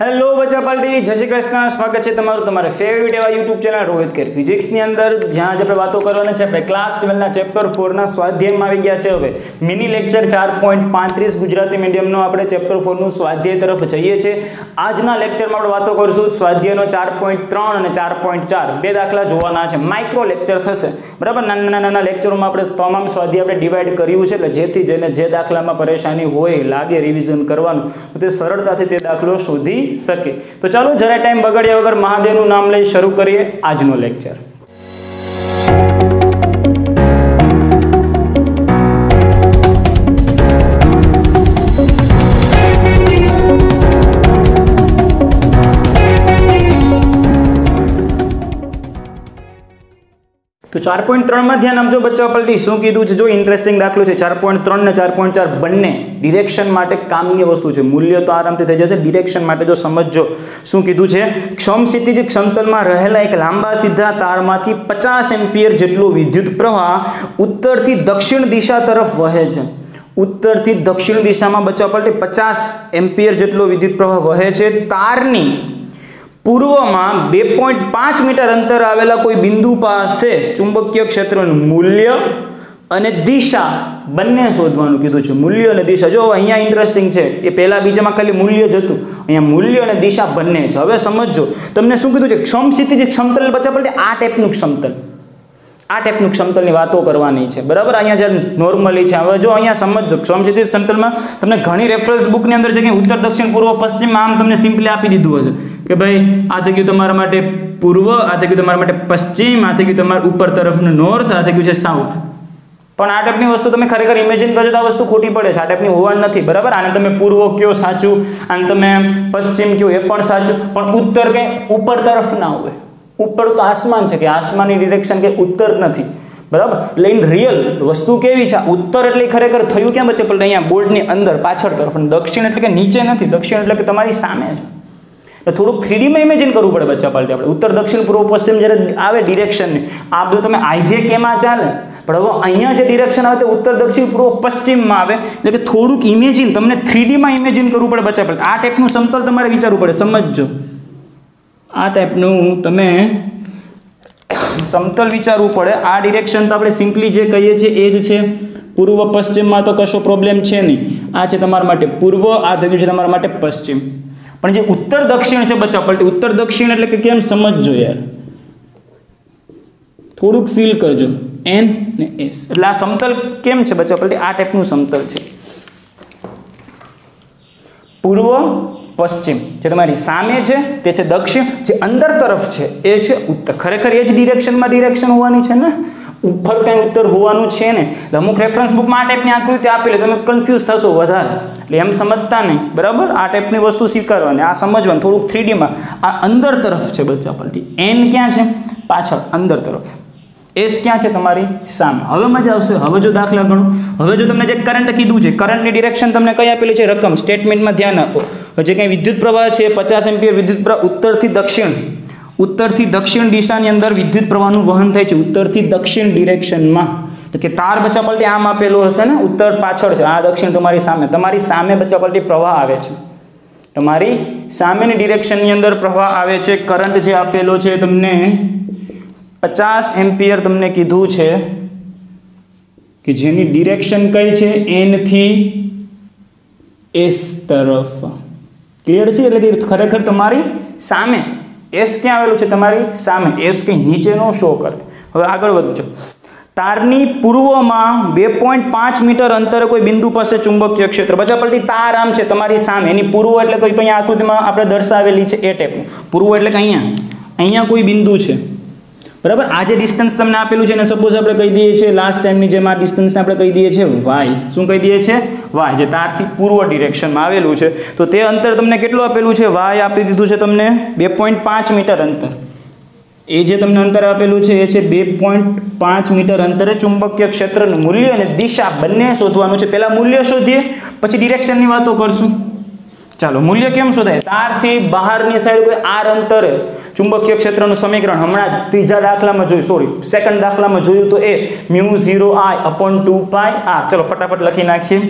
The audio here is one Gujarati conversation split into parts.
હેલો બચ્ચા પાર્ટી. જય શ્રી કૃષ્ણ. સ્વાગત છે તમારું તમારા ફેવરિટ એવા યુટ્યુબ ચેનલ રોહિત કેર. ફિઝિક્સની અંદર જ્યાં આજે આપણે વાતો કરવાના છે, આપણે ક્લાસ ટ્વેલ્વના ચેપ્ટર ફોરના સ્વાધ્યાયમાં આવી ગયા છે હવે. મિની લેક્ચર ચાર પોઈન્ટ પાંત્રીસ ગુજરાતી મીડિયમનો આપણે ચેપ્ટર ફોરનું સ્વાધ્યાય તરફ જઈએ છીએ. આજના લેક્ચરમાં આપણે વાતો કરીશું સ્વાધ્યાયનો ચાર પોઈન્ટ ત્રણ અને ચાર પોઈન્ટ ચાર. બે દાખલા જોવાના છે. માઇક્રો લેક્ચર થશે. બરાબર? નાના નાના નાના લેક્ચરોમાં આપણે તમામ સ્વાધ્યાય આપણે ડિવાઈડ કર્યું છે, એટલે જેથી જેને જે દાખલામાં પરેશાની હોય લાગે રિવિઝન કરવાનું. તો તે સરળતાથી તે દાખલો શોધી શકે. તો ચાલો જરા ટાઈમ બગાડ્યા વગર મહાદેવનું નામ લઈ શરૂ કરીએ આજનો લેક્ચર તો ચાર પોઈન્ટ ત્રણમાં ધ્યાન આપજો બચ્ચા પલટી. શું કીધું છે? જો ઇન્ટરેસ્ટિંગ દાખલો છે, ચાર પોઈન્ટ ત્રણ ને ચાર પોઈન્ટ ચાર બંને ડિરેક્શન માટે કામની વસ્તુ છે. મૂલ્ય તો આરામથી થઈ જશે. ડિરેક્શન માટે જો સમજજો. શું કીધું છે? ક્ષમક્ષિતિજ ક્ષમતલમાં રહેલા એક લાંબા સીધા તારમાંથી પચાસ એમ્પિયર જેટલો વિદ્યુત પ્રવાહ ઉત્તરથી દક્ષિણ દિશા તરફ વહે છે. ઉત્તરથી દક્ષિણ દિશામાં બચ્ચા પલટી પચાસ એમ્પિયર જેટલો વિદ્યુત પ્રવાહ વહે છે. તારની પૂર્વમાં બે પોઈન્ટ પાંચ મીટર અંતર આવેલા કોઈ બિંદુ પાસે ચુંબકીય ક્ષેત્રનું મૂલ્ય અને દિશા બંને શોધવાનું કીધું છે. મૂલ્ય અને દિશા. જો અહીંયા ઇન્ટરેસ્ટિંગ છે. એ પહેલા બીજામાં ખાલી મૂલ્ય જ હતું. અહીંયા મૂલ્ય અને દિશા બંને છે. હવે સમજો તમને શું કીધું છે? ક્ષમસ્થિતિ જે ક્ષમતલ બચા પડે આ ટાઈપનું ક્ષમતલ આ ટાઈપનું ક્ષમતલની વાતો કરવાની છે. બરાબર? અહીંયા જે નોર્મલી છે. હવે જો અહીંયા સમજો ક્ષમસ્થિતિ ક્ષમતલમાં તમને ઘણી રેફરન્સ બુકની અંદર છે કે ઉત્તર, દક્ષિણ, પૂર્વ, પશ્ચિમ, આમ તમને સિમ્પલી આપી દીધું હશે. કે ભાઈ, આ થઈ ગયું તમારા માટે પૂર્વ, આ થઈ ગયું તમારા માટે પશ્ચિમ, આ થઈ ગયું તમારા ઉપર તરફનું નોર્થ આ થઈ ગયું છે સાઉથ પણ આ ટાઈપની વસ્તુ તમે ખરેખર ઇમેજિન કરજો તો આ વસ્તુ ખોટી પડે છે. આ ટાઈપની હોવા નથી, બરાબર? આને તમે પૂર્વ કયો સાચું, આને તમે પશ્ચિમ કયો એ પણ સાચું, પણ ઉત્તર કંઈ ઉપર તરફ ના હોય. ઉપર તો આસમાન છે કે આસમાનની ડિરેક્શન કે ઉત્તર નથી. બરાબર? એટલે ઇન રિયલ વસ્તુ કેવી છે? ઉત્તર એટલે ખરેખર થયું કેમ બચે પણ અહીંયા બોર્ડની અંદર પાછળ તરફ દક્ષિણ એટલે કે નીચે નથી. દક્ષિણ એટલે કે તમારી સામે છે એટલે થોડુંક થ્રીડીમાં ઇમેજિન કરવું પડે બચ્ચા પાલટી આપણે. ઉત્તર, દક્ષિણ, પૂર્વ, પશ્ચિમ જ્યારે આવે ડિરેક્શનની આ બધું તમે આઈજે કેમાં ચાલે, પણ હવે અહીંયા જે ડિરેક્શન આવે તે ઉત્તર, દક્ષિણ, પૂર્વ, પશ્ચિમમાં આવે. એટલે કે થોડુંક ઇમેજિન તમને થ્રીડીમાં ઇમેજિન કરવું પડે બચ્ચા પાલટી. આ ટાઈપનું સમતલ તમારે વિચારવું પડે સમજો આ ટાઈપનું તમે સમતલ વિચારવું પડે. આ ડિરેક્શન તો આપણે સિમ્પલી જે કહીએ છીએ એ જ છે. પૂર્વ, પશ્ચિમમાં તો કશો પ્રોબ્લેમ છે નહીં. આ છે તમારા માટે પૂર્વ, આ થયું છે તમારા માટે પશ્ચિમ. પણ જે ઉત્તર દક્ષિણ છે બચ્ચા, પલટી, ઉત્તર દક્ષિણ એટલે કે કેમ સમજજો યાર? થોડુંક ફીલ કરજો. એન ને એસ એટલે આ સમતલ કેમ છે બચ્ચા, પલટી? આ ટાઈપનું સમતલ છે. પૂર્વ પશ્ચિમ, જે તમારી સામે છે, તે છે દક્ષિણ, જે અંદર તરફ છે, એ છે ઉત્તર. ખરેખર એ જ ડિરેક્શનમાં ડિરેક્શન હોવાની છે ને? ઉપર કંઈ ઉત્તર હોવાનું છે ને. એટલે અમુક રેફરન્સ બુકમાં આ ટાઈપની આકૃતિ આપેલી તમે કન્ફ્યુઝ થશો વધારે. એટલે એમ સમજતા નહીં. બરાબર? આ ટાઈપની વસ્તુ સ્વીકારવાની. આ સમજવાનું. થોડુંક થ્રીડીમાં આ અંદર તરફ છે બચ્ચા પલટી એન ક્યાં છે? પાછળ, અંદર તરફ. એસ ક્યાં છે તમારી? સામે. હવે મજા આવશે. હવે જો દાખલા ગણો. હવે જો તમને જે કરંટ કીધું છે કરંટની ડિરેક્શન તમને કઈ આપેલી છે? રકમ. સ્ટેટમેન્ટમાં ધ્યાન આપો. જે કંઈ વિદ્યુત પ્રવાહ છે, પચાસ એમ્પિયર વિદ્યુત પ્રવાહ, ઉત્તરથી દક્ષિણ. ઉત્તરથી દક્ષિણ દિશાની અંદર વિદ્યુત પ્રવાહનું વહન થાય છે. ઉત્તરથી દક્ષિણ ડિરેક્શનમાં. તો કે તાર બચા પલટી આમ આપેલો હશે ને? ઉત્તર પાછળ છે. આ દક્ષિણ તમારી સામે. તમારી સામે બચા પલટી પ્રવાહ આવે છે. તમારી સામેની ડિરેક્શનની અંદર પ્રવાહ આવે છે. કરંટ જે આપેલો છે તમને પચાસ એમ્પિયર તમને કીધું છે કે જેની ડિરેક્શન કઈ છે? એનથી એસ તરફ. ક્લિયર છે? એટલે કે ખરેખર તમારી સામે. એસ ક્યાં આવેલું છે તમારી? સામે. એસ કંઈ નીચેનો શો કરે. હવે આગળ વધજો તારની પૂર્વમાં બે પોઈન્ટ પાંચ મીટર અંતરે કોઈ બિંદુ પાસે ચુંબકીય ક્ષેત્ર. બચા પલટી તાર આમ છે, તમારી સામે. એની પૂર્વ એટલે તો અહીંયા આકૃતિમાં આપણે દર્શાવેલી છે એ ટેપનું. પૂર્વ એટલે કે અહીંયા. અહીંયા કોઈ બિંદુ છે. બરાબર? આ જે ડિસ્ટન્સ તમને આપેલું છે ને સપોઝ આપણે કહી દઈએ છીએ લાસ્ટ ટાઈમની જેમ આ ડિસ્ટન્સને આપણે કહી દઈએ છીએ વાય શું કહી દઈએ છીએ? વાય જે તારથી પૂર્વ ડિરેક્શનમાં આવેલું છે. તો તે અંતર તમને કેટલું આપેલું છે? વાય આપી દીધું છે તમને બે મીટર અંતર. એ જે તમને અંતર આપેલું છે, એ છે બે મીટર અંતરે ચુંબકીય ક્ષેત્રનું મૂલ્ય અને દિશા બંને શોધવાનું છે. પહેલાં મૂલ્ય શોધીએ, પછી ડિરેક્શનની વાતો કરશું. ચાલો, મૂલ્ય કેમ શોધાય? તારથી બહારની સાઈડ કોઈ આર અંતરે ચુંબકીય ક્ષેત્રનું સમીકરણ હમણાં ત્રીજા દાખલામાં જોયું સોરી સેકન્ડ દાખલામાં જોયું તો એ mu zero I upon two pi R ચલો, ફટાફટ લખી નાખીએ.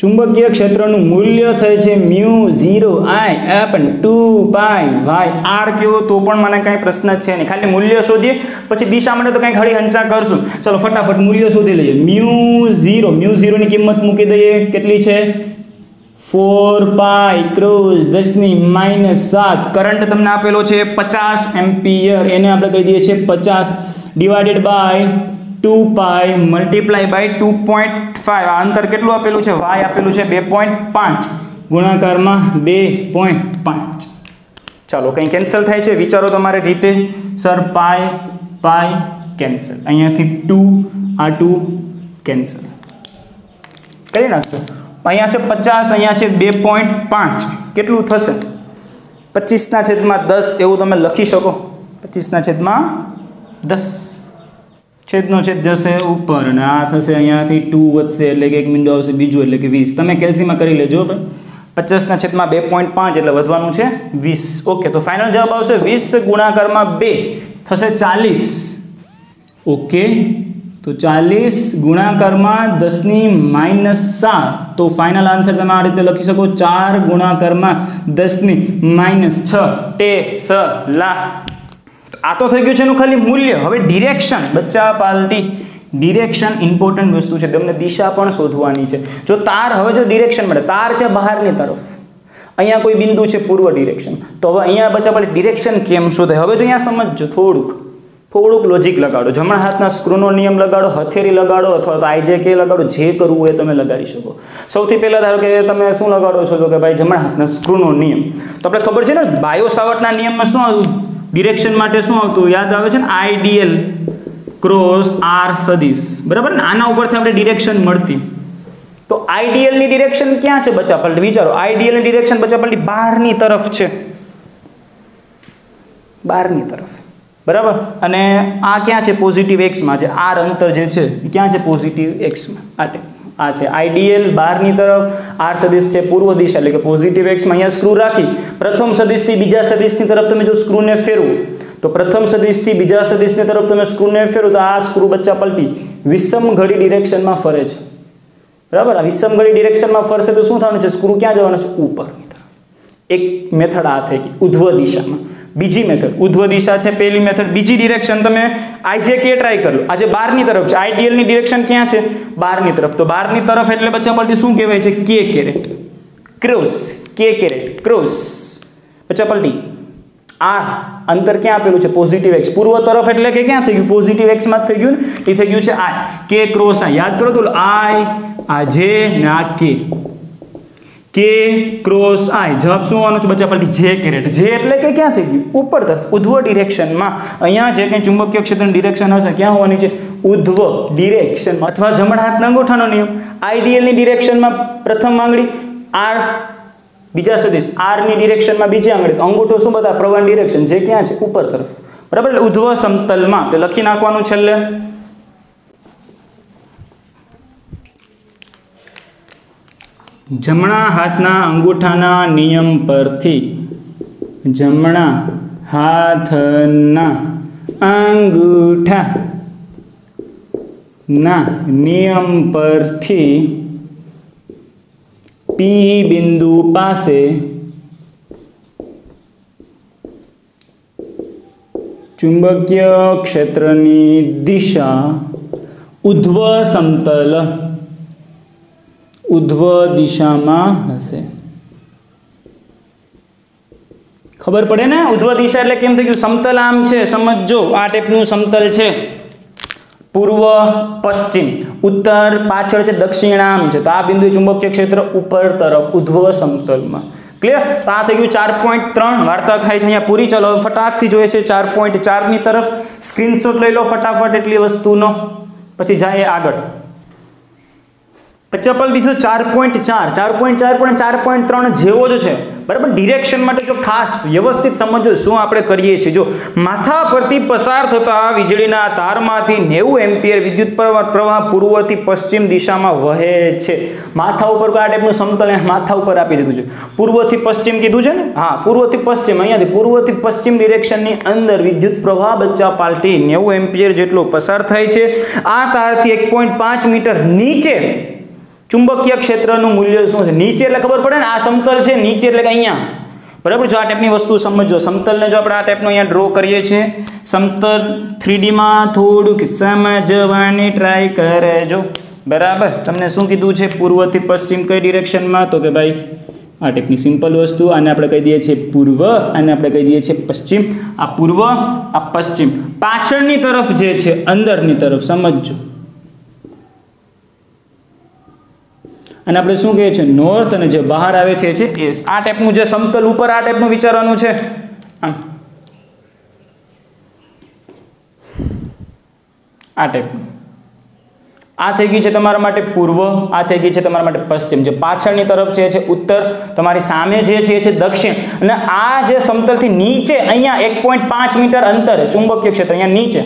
ચુંબકીય ક્ષેત્રનું મૂલ્ય થાય છે mu zero I upon two pi Y R કેવો તો પણ મને કાંઈ પ્રશ્ન છે નહીં. ખાલી મૂલ્ય શોધીએ, પછી દિશા માટે તો કંઈ ખાલી હંસા કરશું. ચલો, ફટાફટ મૂલ્ય શોધી લઈએ. મ્યુ ઝીરો, મ્યુ ઝીરોની કિંમત મૂકી દઈએ. કેટલી છે? ફોર પાય ક્રોઝ દસની માઇનસ સાત. કરંટ તમને આપેલો છે પચાસ એમ્પિયર. એને આપણે કહી દઈએ છીએ પચાસ divided by two pi multiply by two point five આ અંતર કેટલું આપેલું છે? વાય આપેલું છે બે પોઈન્ટ પાંચ. ગુણાકારમાં બે પોઈન્ટ પાંચ. ચાલો, કંઈ કેન્સલ થાય છે? વિચારો તમારે રીતે. સર પાય પાય કેન્સલ અહીંયાથી ટુ આ ટુ કેન્સલ કરી નાખજો. અહીંયા છે પચાસ, અહીંયા છે બે પોઈન્ટ પાંચ. કેટલું થશે? પચીસના છેદમાં દસ, એવું તમે લખી શકો. પચીસના છેદમાં દસ. છેદનો છેદ જશે ઉપર અને આ થશે અહીંયાથી ટુ વધશે એટલે કે એક મીંડો આવશે બીજું એટલે કે વીસ. તમે કેલ્સીમાં કરી લેજો પચાસના છેદમાં બે પોઈન્ટ પાંચ એટલે વધવાનું છે વીસ. ઓકે, તો ફાઇનલ જવાબ આવશે વીસ ગુણાકારમાં બે. થશે ચાલીસ. ઓકે, તો ચાલીસ ગુણાકારમાં દસની માઇનસ સાત. તો ફાઇનલ આન્સર તમે આ રીતે લખી શકો. ચાર ગુણાકારમાં દસની માઇનસ છ. ટે સ લા આ તો થઈ ગયું છે એનું ખાલી મૂલ્ય. હવે ડિરેક્શન બચ્ચા, પાલટી. ડિરેક્શન ઇમ્પોર્ટન્ટ વસ્તુ છે. તમને દિશા પણ શોધવાની છે. જો તાર હવે જો ડિરેક્શન મળે, તાર છે બહારની તરફ. અહીંયા કોઈ બિંદુ છે પૂર્વ ડિરેક્શન તો હવે અહીંયા બચ્ચા પાલટી ડિરેક્શન કેમ શોધે હવે જો અહીંયા સમજજો, થોડુંક. થોડુંક લોજિક લગાડો. જમણા હાથના સ્ક્રૂનો નિયમ લગાડો હથેરી લગાડો અથવા તો આઈજે કે લગાડો, જે કરવું હોય તમે લગાડી શકો. સૌથી પહેલાં ધારો કે તમે શું લગાડો છો? તો કે ભાઈ જમણા હાથના સ્ક્રૂનો નિયમ. તો આપણે ખબર છે ને બાયો સાવટના નિયમમાં શું આવ્યું? ડિરેક્શન માટે શું આવતું? યાદ આવે છે ને? આઈડીએલ ક્રોસ આર સદીશ. બરાબર ને? આના ઉપરથી આપણે ડિરેક્શન મળતી. તો આઈડીએલની ડિરેક્શન ક્યાં છે? બચ્ચા પલટી વિચારો. આઈડીએલની ડિરેક્શન બચ્ચા પલટી બહારની તરફ છે. બહારની તરફ. બરાબર? અને આ ક્યાં છે? પોઝિટિવ એક્સમાં જે આર અંતર જે છે ક્યાં છે? પોઝિટિવ એક્સમાં આ ટાઈપ આ છે. આઈડીએલ બહારની તરફ આર સદિશ છે પૂર્વ દિશા, એટલે કે પોઝિટિવ એક્સમાં અહીંયા સ્ક્રૂ રાખી. પ્રથમ સદિશથી બીજા સદિશની તરફ તમે જો સ્ક્રૂને ફેરવો, તો પ્રથમ સદિશથી બીજા સદિશની તરફ તમે સ્ક્રૂને ફેરવો, તો આ સ્ક્રૂ બચ્ચા પલટી. વિષમ ઘડી ડિરેક્શનમાં ફરે છે. બરાબર? આ વિષમ ઘડી ડિરેક્શનમાં ફરશે તો શું થવાનું છે? સ્ક્રૂ ક્યાં જવાનું છે? ઉપરની તરફ. એક મેથડ આ થઈ ગઈ, ઉધ્વ દિશામાં. બીજી મેથડ ઉધ્વ દિશા છે પહેલી મેથડ બીજી ડિરેક્શન તમે આજે કે ટ્રાય કરો આજે બહારની તરફ છે. આઈડીએલની ડિરેક્શન ક્યાં છે? બહારની તરફ. તો બહારની તરફ એટલે બચ્ચા પલટી શું કહેવાય છે? K caret cross K caret cross બચ્ચા પલટી આર અંતર ક્યાં આપેલું છે? પોઝિટિવ એક્સ પૂર્વ તરફ એટલે કે ક્યાં થઈ ગયું? પોઝિટિવ એક્સમાં જ થઈ ગયું ને? એ થઈ ગયું છે આઈ કે ક્રોસ આ યાદ કરો તો આઈ આ જે ને કે કે ક્રોસ આઈ જવાબ શું આવવાનો છે બચ્ચા પલટી? જે કેરેટ જે એટલે કે ક્યાં થઈ ગયું? ઉપર તરફ. ઉધ્વ ડિરેક્શનમાં અહીંયા જે કંઈ ચુંબકીય ક્ષેત્રની ડિરેક્શન હશે, ક્યાં હોવાની છે? ઉધ્વ ડિરેક્શનમાં અથવા જમણા હાથના અંગૂઠાનો નિયમ. આઈડીએલની ડિરેક્શનમાં પ્રથમ આંગળી આર બીજા સદીશ. આરની ડિરેક્શનમાં બીજી આંગળી. અંગૂઠો શું બધા? પ્રવાહ ડિરેક્શન જે ક્યાં છે? ઉપર તરફ. બરાબર? એટલે ઉધ્વ સમતલમાં. તે લખી નાખવાનું છેલ્લે. જમણા હાથના અંગૂઠાના નિયમ પરથી જમણા હાથના અંગૂઠા ના નિયમ પરથી પી બિંદુ પાસે ચુંબકીય ક્ષેત્રની દિશા ઉધ્વ સમતલ ઉધ્વ દિશામાં હશે. ખબર પડે ને? ઉધ્વ દિશા એટલે કેમ થઈ ગયું? સમતલ આમ છે સમજજો આ ટાઈપનું સમતલ છે. પૂર્વ પશ્ચિમ. ઉત્તર પાછળ છે, દક્ષિણ આમ છે. તો આ બિંદુ ચુંબકીય ક્ષેત્ર ઉપર તરફ ઉધ્વ સમતલમાં. ક્લિયર તો આ થઈ ગયું ચાર પોઈન્ટ ત્રણ. વાર્તા ખાય છે અહીંયા પૂરી. ચલો ફટાકથી જોઈએ છે ચાર પોઈન્ટ ચારની તરફ. સ્ક્રીનશોટ લઈ લો ફટાફટ એટલી વસ્તુનો. પછી જાય આગળ. ચપ્પલ બીજો ચાર પોઈન્ટ ચાર ચાર પોઈન્ટ ચાર પણ ચાર પોઈન્ટ ત્રણ જેવો જ છે. બરાબર? ડિરેક્શન માટે જો ખાસ વ્યવસ્થિત સમજો શું આપણે કરીએ છીએ. જો માથા પરથી પસાર થતા વીજળીના તારમાંથી નેવું એમ્પિયર વિદ્યુત પ્રવાહ પૂર્વથી પશ્ચિમ દિશામાં વહે છે. માથા ઉપર આ ટાઈપનું સમતલ માથા ઉપર આપી દીધું છે. પૂર્વથી પશ્ચિમ કીધું છે ને? હા, પૂર્વથી પશ્ચિમ, અહીંયાથી પૂર્વથી પશ્ચિમ ડિરેક્શનની અંદર વિદ્યુત પ્રવાહ બચ્ચા પાલટી નેવું એમ્પિયર જેટલો પસાર થાય છે. આ તારથી એક મીટર નીચે ચુંબકીય ક્ષેત્રનું મૂલ્ય શું છે? નીચે એટલે ખબર પડે ને, આ સમતલ છે, નીચે એટલે કે અહીંયા. બરાબર? જો આ ટાઈપની વસ્તુ સમજો સમતલને જો આપણે આ ટાઈપનો અહીંયા ડ્રો કરીએ છીએ, સમતલ થ્રીડીમાં થોડુંક સમજવાની ટ્રાય કરજો બરાબર? તમને શું કીધું છે? પૂર્વથી પશ્ચિમ કઈ ડિરેક્શનમાં તો કે ભાઈ, આ ટાઈપની સિમ્પલ વસ્તુ, આને આપણે કહી દઈએ છીએ પૂર્વ, આને આપણે કહી દઈએ છીએ પશ્ચિમ. આ પૂર્વ, આ પશ્ચિમ. પાછળની તરફ જે છે, અંદરની તરફ, સમજજો. અને આપણે શું કહીએ છીએ? નોર્થ અને જે બહાર આવે છે એ છે એસ આ ટાઈપનું જે સમતલ ઉપર આ ટાઈપનું વિચારવાનું છે? આ ટાઈપનું આ થઈ ગઈ છે તમારા માટે પૂર્વ, આ થઈ ગઈ છે તમારા માટે પશ્ચિમ. જે પાછળની તરફ છે છે ઉત્તર, તમારી સામે જે છે એ છે દક્ષિણ. અને આ જે સમતલથી નીચે, અહીંયા એક પોઈન્ટ પાંચ મીટર અંતરે, ચુંબકીય ક્ષેત્ર, અહીંયા નીચે.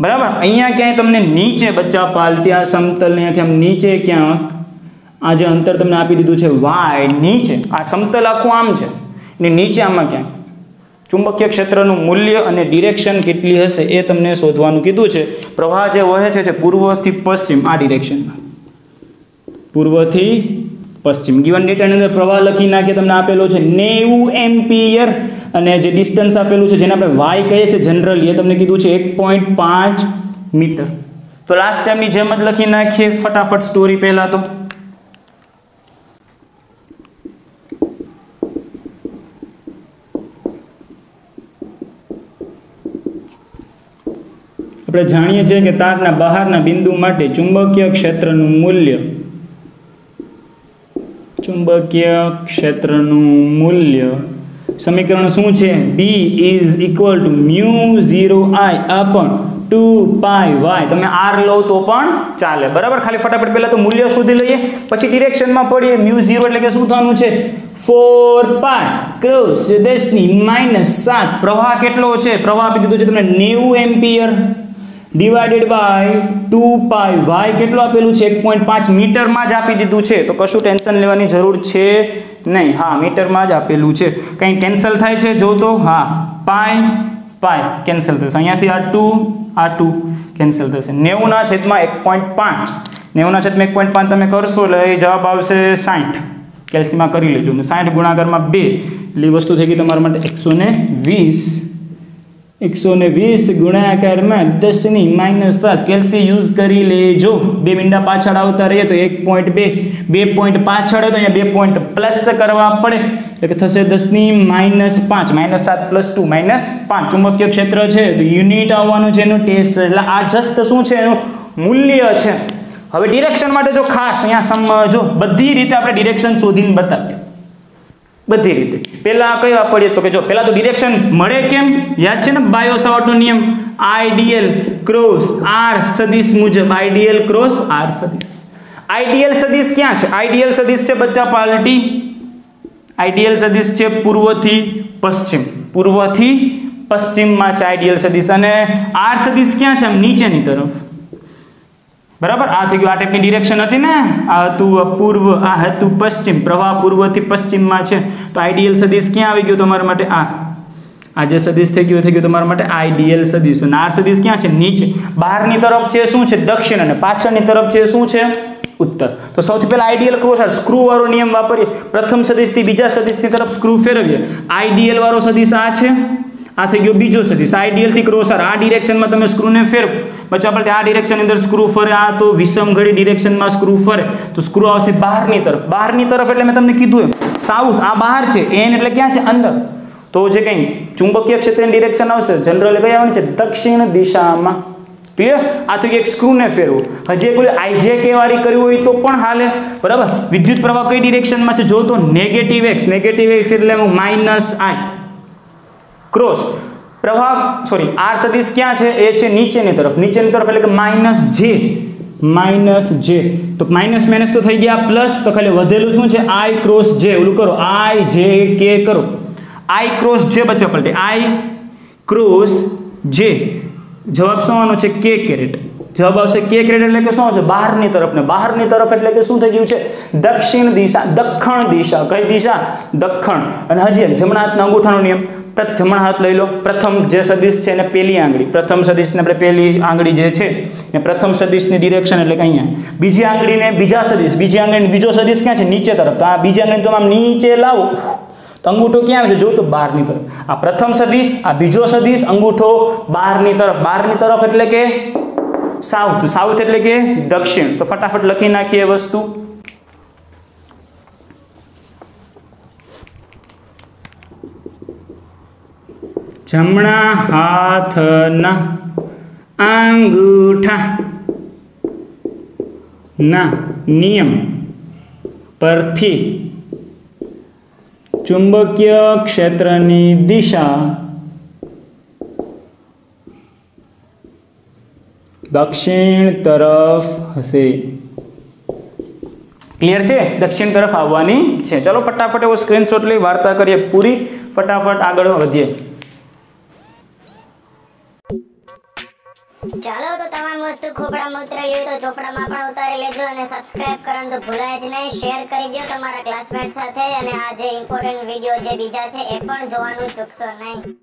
બરાબર? અહીંયા ક્યાંય તમને નીચે બચ્ચા પાલટી, આ સમતલ અહીંયાથી આમ નીચે ક્યાંક આ જે અંતર તમને આપી દીધું છે વાય નીચે, આ સમતલ આખું આમ છે. ને નીચે આમાં ક્યાંક ચુંબકીય ક્ષેત્રનું મૂલ્ય અને ડિરેક્શન કેટલી હશે એ તમને શોધવાનું કીધું છે. પ્રવાહ જે વહે છે જે પૂર્વથી પશ્ચિમ, આ ડિરેક્શનમાં પૂર્વથી પશ્ચિમ. ગિવન ડેટાની અંદર પ્રવાહ લખી નાખીએ, તમને આપેલો છે નેવું એમ્પિયર. અને જે ડિસ્ટન્સ આપેલું છે, જેને આપણે વાય કહીએ છીએ જનરલી એ તમને કીધું છે એક પોઈન્ટ પાંચ મીટર. તો લાસ્ટ ટાઈમની જેમ જ લખી નાખીએ, ફટાફટ સ્ટોરી પહેલાં તો. આપણે જાણીએ છીએ કે તારના બહારના બિંદુ માટે ચુંબકીય ક્ષેત્રનું મૂલ્ય. ચુંબકીય ક્ષેત્રનું મૂલ્ય સમીકરણ શું છે? B is equal to mu zero I upon two pi Y તમે આર લો તો પણ ચાલે. બરાબર? ખાલી ફટાફટ પહેલાં તો મૂલ્ય શોધી લઈએ. પછી ડિરેક્શનમાં પડીએ. મ્યુ ઝીરો એટલે કે શું થવાનું છે? ફોર પાય ક્રોસ દેશની માઇનસ સાત. પ્રવાહ કેટલો છે? પ્રવાહ આપી દીધો છે તમને નેવું ampere. Divided by two pi Y કેટલું આપેલું છે? એક પોઈન્ટ પાંચ મીટરમાં જ આપી દીધું છે. તો કશું ટેન્શન લેવાની જરૂર છે નહીં. હા, મીટરમાં જ આપેલું છે. કંઈ કેન્સલ થાય છે? જો તો? હા. પાય પાય કેન્સલ થશે. અહીંયાથી આ ટુ આ ટુ કેન્સલ થશે. નેવુંના છેદમાં એક પોઈન્ટ પાંચ. નેવુંના છેદમાં એક પોઈન્ટ પાંચ તમે કરશો એટલે જવાબ આવશે સાઠ કેલ્સીમાં કરી લેજો. અને સાઠ ગુણાકારમાં બે. એટલે વસ્તુ થઈ ગઈ તમારા માટે એકસો વીસ. એકસો ને વીસ ગુણાકારમાં દસની માઇનસ સાત. કેલ્સી યુઝ કરી લેજો. બે મિંડા પાછળ આવતા રહીએ તો એક પોઈન્ટ બે. બે પોઈન્ટ પાછળ તો અહીંયા બે પોઈન્ટ પ્લસ કરવા પડે. એટલે કે થશે દસની માઇનસ પાંચ. માઇનસ સાત પ્લસ ટુ માઇનસ પાંચ. ચુંબકીય ક્ષેત્ર છે. તો યુનિટ આવવાનું છે એનું ટેસ્ટ એટલે આ જસ્ટ શું છે એનું? મૂલ્ય છે. હવે ડિરેક્શન માટે જો ખાસ અહીંયા સમજો. બધી રીતે આપણે ડિરેક્શન શોધીને બતાવીએ. બધી રીતે. પહેલા કઈ વાપરીએ તો કે જો, પહેલા તો ડિરેક્શન મળે કેમ? યાદ છે ને બાયો સાવર્ટનો નિયમ? આઈડીએલ ક્રોસ આર સદિશ મુજબ. આઈડીએલ ક્રોસ આર સદિશ. આઈડીએલ સદિશ ક્યાં છે? આઈડીએલ સદિશ છે બચ્ચા પાલટી. આઈડીએલ સદિશ છે પૂર્વથી પશ્ચિમ. પૂર્વથી પશ્ચિમમાં છે આઈડીએલ સદિશ. અને આર સદિશ ક્યાં છે? આમ નીચેની તરફ. બરાબર? આ થઈ ગયું આ ટાઈપની ડિરેક્શન હતી ને? આ હતું પૂર્વ, આ હતું પશ્ચિમ, પ્રવાહ પૂર્વથી પશ્ચિમમાં છે. તો આઈડીએલ સદિશ ક્યાં આવી ગયો તમારા માટે? આ. આ જે સદિશ થઈ ગયું થઈ ગયું તમારા માટે આઈડીએલ સદીશ. અને આર સદિશ ક્યાં છે? નીચે. બહારની તરફ છે શું છે? દક્ષિણ. અને પાછળની તરફ છે શું છે? ઉત્તર. તો સૌથી પહેલા આઈડીએલ ક્રોસ સ્ક્રૂ વાળો નિયમ વાપરીએ. પ્રથમ સદિશથી બીજા સદીશની તરફ સ્ક્રૂ ફેરવીએ. આઈડીએલ વાળો સદીશ આ છે? આ થઈ ગયો બીજો સદિશ આઈડીએલથી ક્રોસર આ ડિરેક્શનમાં તમે સ્ક્રૂને ફેરવો. પછી આપણે આ ડિરેક્શન અંદર સ્ક્રૂ ફરે, આ તો વિષમ ઘડી ડિરેક્શનમાં સ્ક્રૂ ફરે. તો સ્ક્રૂ આવશે બહારની તરફ. બહારની તરફ એટલે મેં તમને કીધું એમ. સાઉથ આ બહાર છે. એન એટલે ક્યાં છે? અંદર. તો જે કંઈ ચુંબકીય ક્ષેત્રની ડિરેક્શન આવશે. જનરલ કઈ આવવાની છે? દક્ષિણ દિશામાં. ક્લિયર આ તો એક સ્ક્રૂને ફેરવો. હજી કોઈ આઈજે કે વાળી કરવી હોય તો પણ હાલે. બરાબર? વિદ્યુત પ્રવાહ કઈ ડિરેક્શનમાં છે? જો તો નેગેટિવ એક્સ નેગેટિવ એક્સ એટલે માઇનસ આઈ ક્રોસ પ્રવાહ સોરી આર સદિશ ક્યાં છે? એ છે નીચેની તરફ. નીચેની તરફ એટલે કે માઇનસ જે માઇનસ જે તો માઇનસ માઇનસ તો થઈ ગયા પ્લસ તો ખાલી વધેલું શું છે? આઈ ક્રોસ જે ઓલું કરો. આઈ જે કે કરો. આઈ ક્રોસ જે બચ્ચા પલટે. આઈ ક્રોસ જે જવાબ શું આવવાનો છે કે કેરેટ જવાબ આવશે કે કેરેટ એટલે કે શું હશે બહારની તરફ ને. બહારની તરફ એટલે કે શું થઈ ગયું છે? દક્ષિણ દિશા દક્ષિણ દિશા. કઈ દિશા? દક્ષિણ અને હજી જમણા હાથના અંગૂઠાનો નિયમ. જમણા હાથ લઈ લો. પ્રથમ જે સદિશ છે એને પહેલી આંગળી. પ્રથમ સદિશને આપણે પેલી આંગળી જે છે એ પ્રથમ સદિશની ડિરેક્શન એટલે કે અહીંયા. બીજી આંગળીને બીજા સદિશ, બીજી આંગળીને બીજો સદિશ ક્યાં છે? નીચે તરફ. તો આ બીજી આંગળી તમે આમ નીચે લાવો. તો અંગૂઠો ક્યાં આવે છે? જો તો બહારની તરફ. આ પ્રથમ સદિશ, આ બીજો સદિશ, અંગૂઠો બહારની તરફ. બહારની તરફ એટલે કે સાઉથ. સાઉથ એટલે કે દક્ષિણ. તો ફટાફટ લખી નાખીએ વસ્તુ. જમણા હાથના આંગૂઠા ના નિયમ પરથી ચુંબકીય ક્ષેત્રની દિશા દક્ષિણ તરફ હશે. ક્લિયર છે? દક્ષિણ તરફ આવવાની છે. ચલો ફટાફટ એવો સ્ક્રીનશોટ લઈ, વાર્તા કરીએ પૂરી. ફટાફટ આગળ વધીએ. ચાલો તો તમામ વસ્તુ ખોપડામાં ઉતરેલી હોય તો ચોપડામાં પણ ઉતારી લેજો અને સબસ્ક્રાઇબ કરવાનું તો ભૂલાય જ નહીં. શેર કરી દો તમારા ક્લાસમેટ સાથે અને આ જે ઇમ્પોર્ટન્ટ વીડિયો જે બીજા છે, એ પણ જોવાનું ચૂકશો નહીં.